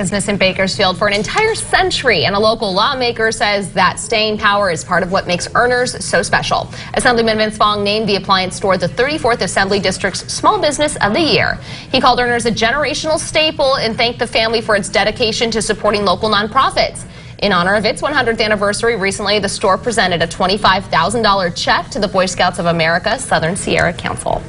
business in Bakersfield for an entire century, and a local lawmaker says that staying power is part of what makes Urner's so special. Assemblyman Vince Fong named the appliance store the 34th Assembly District's Small Business of the Year. He called Urner's a generational staple and thanked the family for its dedication to supporting local nonprofits. In honor of its 100th anniversary, recently the store presented a $25,000 check to the Boy Scouts of America Southern Sierra Council.